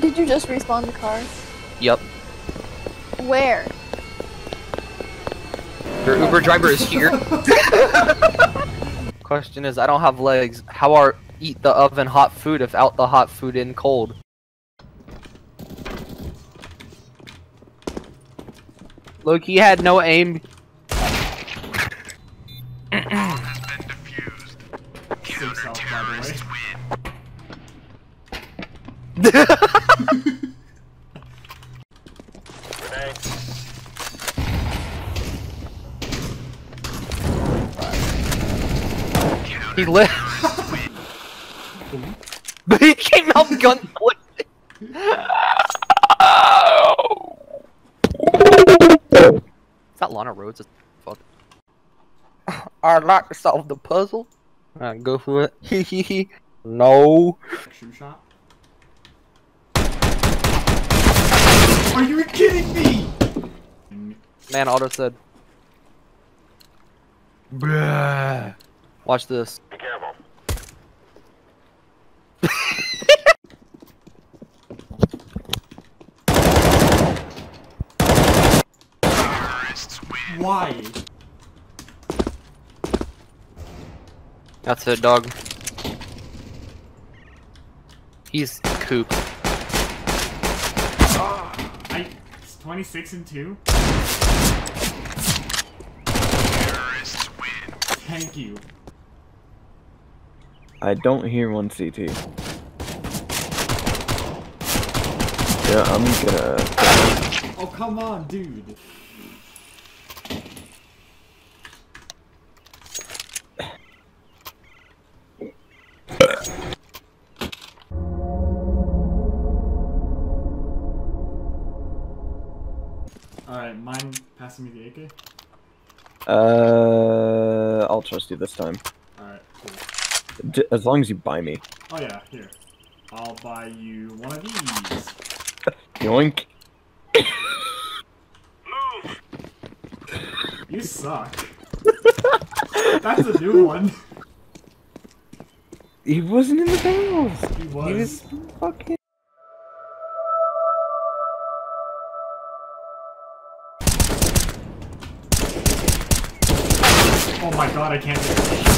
Did you just respawn the car? Yep. Where? Your Uber driver is here. Question is, I don't have legs. How are eat the oven hot food if out the hot food in cold? Loki had no aim. Safe south, He lit. but he came out gun Is that Lana Rhoades? Fuck. I'd like to solve the puzzle. Alright, go for it. Hee hee hee. No. Shoe shot. Are you kidding me? Man, Auto said. Bruh. Watch this. Why? That's a dog. He's coop. Ah, I. It's 26 and 2? Thank you. I don't hear one CT. Yeah, I'm gonna. Oh, come on, dude. Alright, mind passing me the AK? Uh, I'll trust you this time. Alright, cool. D as long as you buy me. Oh yeah, here. I'll buy you one of these. Yoink. Move! You suck. That's a new one. He wasn't in the barrels. He was. He was fucking. Oh my god, I can't do it.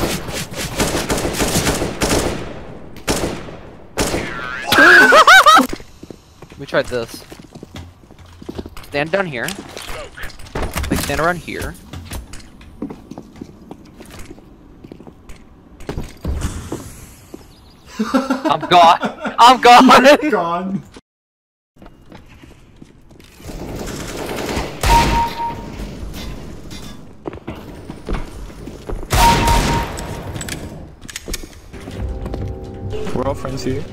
We tried this. Stand down here. Like stand around here. I'm gone. I'm gone. Gone. Friends here.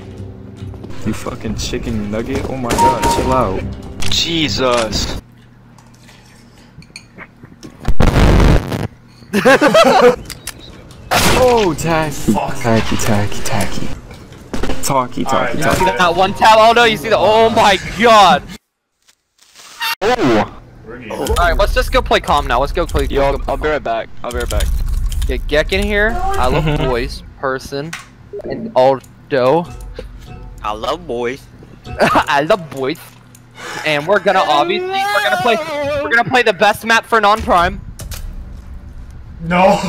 You fucking chicken nugget. Oh my god, chill out. Jesus. Oh, tacky. Tacky, tacky, tacky. Talky, Alright, talky, now See that one tab? Oh no, you see the? Oh my god. Oh! We're. All right, let's just go play calm now. Let's go play. Yo, I'll, go I'll be right back. I'll be right back. Get Gek in here. I love boys, person, and Aldo. I love boys. I love boys. And we're gonna obviously we're gonna play we're gonna play the best map for non-prime. No!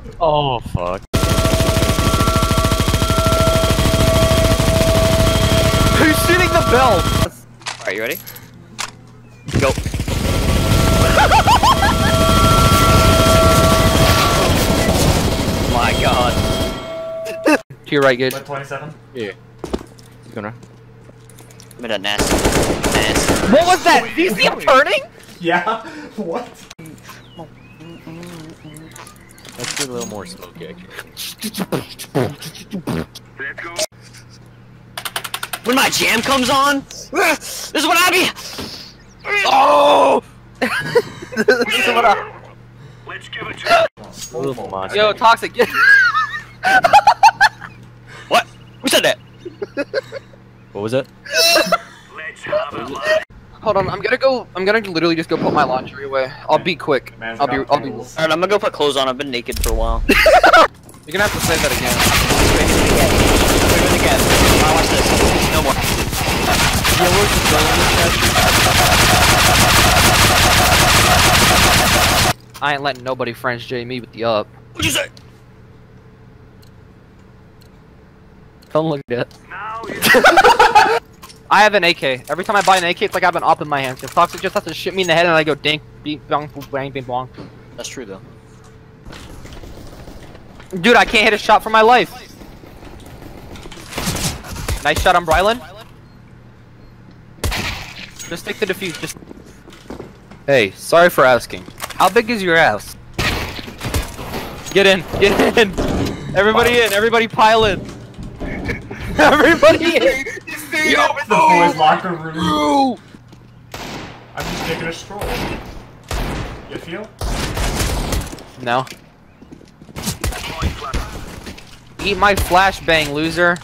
Oh, oh fuck. Who's shooting the bell? Alright, you ready? Go. To your right, good. Like 27? I'm in a nest. Nest. What was that? Do you see him turning? Yeah? What? Let's do a little more smoke When my jam comes on, this is what I be. Oh! This is what I- Let's give it to Little. Yo, toxic. Who said that? what was it? Hold on, I'm gonna go. I'm gonna literally just go put my laundry away. I'll be quick. I'll be. I'll be. Alright, I'm gonna go put clothes on. I've been naked for a while. You're gonna have to say that again. Again. Watch this. No more. I ain't letting nobody French J me with the up. What'd you say? Don't look at it. I have an AK. Every time I buy an AK, it's like I have an op in my hands. Cause Toxic just has to shoot me in the head and I go dink, beep, bong, boom, bang, bing, bong. That's true though. Dude, I can't hit a shot for my life. Nice shot on Brylan. Just take the defuse. Just. Hey, sorry for asking. How big is your ass? Get in, get in. Everybody in. Everybody pile in. Everybody in. The boys' locker room. I'm just taking a stroll. You feel? No. Eat my flashbang, loser.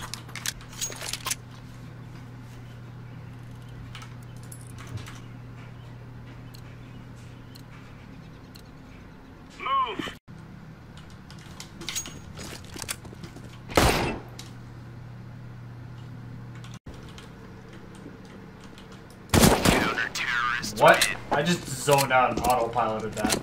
What? I just zoned out and autopiloted that.